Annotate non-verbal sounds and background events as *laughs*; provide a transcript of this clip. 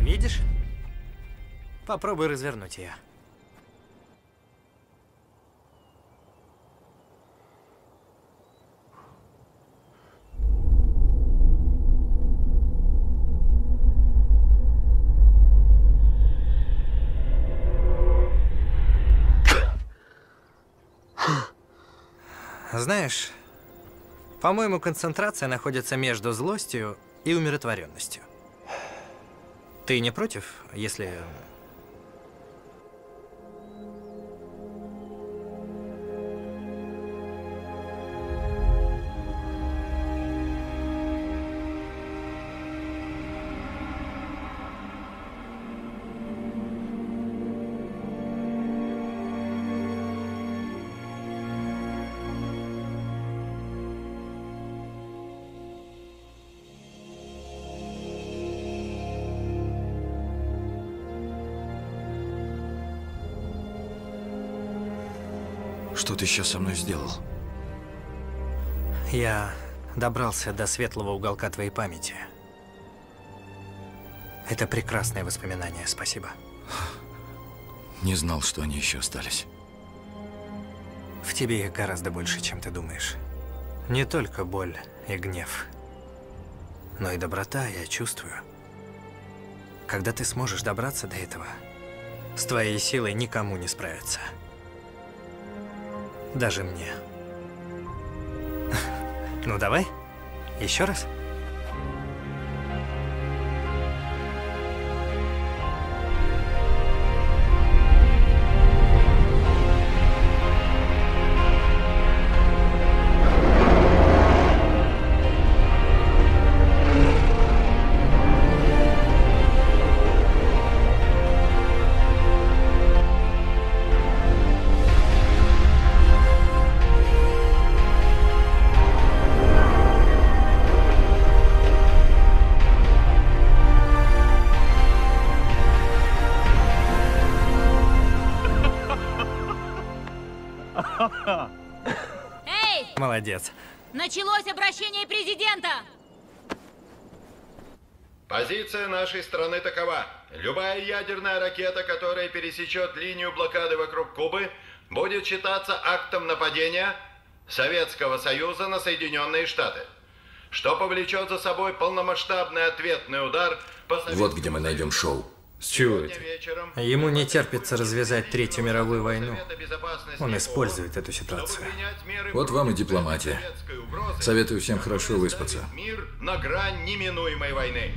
Видишь? Попробуй развернуть ее. Знаешь, по-моему, концентрация находится между злостью и умиротворенностью. Ты не против, если... Что ты сейчас со мной сделал? Я добрался до светлого уголка твоей памяти. Это прекрасное воспоминание, спасибо. Не знал, что они еще остались. В тебе их гораздо больше, чем ты думаешь. Не только боль и гнев, но и доброта я чувствую. Когда ты сможешь добраться до этого, с твоей силой никому не справиться. Даже мне. *laughs* Ну давай, еще раз. Эй, Молодец. началось обращение президента! Позиция нашей страны такова. Любая ядерная ракета, которая пересечет линию блокады вокруг Кубы, будет считаться актом нападения Советского Союза на Соединенные Штаты, что повлечет за собой полномасштабный ответный удар по Вот где мы найдем шоу. С чего это? вечером. Ему не терпится развязать Третью мировую войну. Он использует эту ситуацию. Вот вам и дипломатия. Советую всем хорошо выспаться. Мир на грань неминуемой войны.